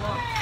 对